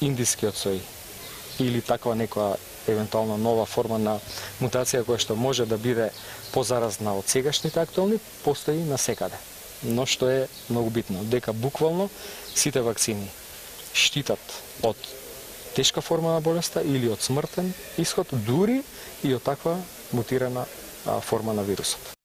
индискиот сој или таква некоја евентуално нова форма на мутација која што може да биде позаразна од сегашните актуални, постои на секаде. Но што е многу битно, дека буквално сите вакцини штитат од тешка форма на болеста или од смртен исход, дури и од таква мутирана форма на вирусот.